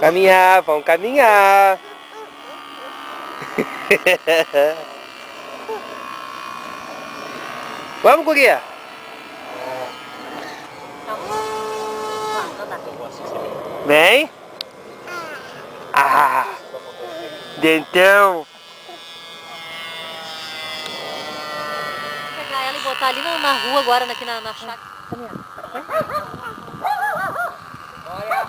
Caminhar, vamos caminhar. vamos, guria. Vem. Ah. Dentão. Pegar ela e botar ali na, na rua agora, aqui na, na chácara. Olha.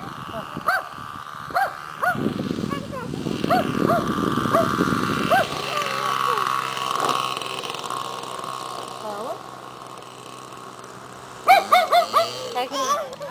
Oh.